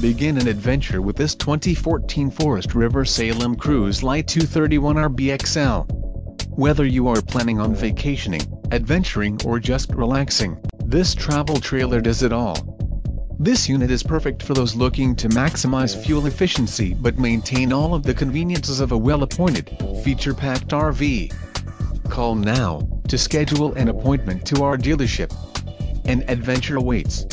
Begin an adventure with this 2014 Forest River Salem Cruise Lite 231RBXL. Whether you are planning on vacationing, adventuring or just relaxing, this travel trailer does it all. This unit is perfect for those looking to maximize fuel efficiency but maintain all of the conveniences of a well-appointed, feature-packed RV. Call now to schedule an appointment to our dealership. An adventure awaits.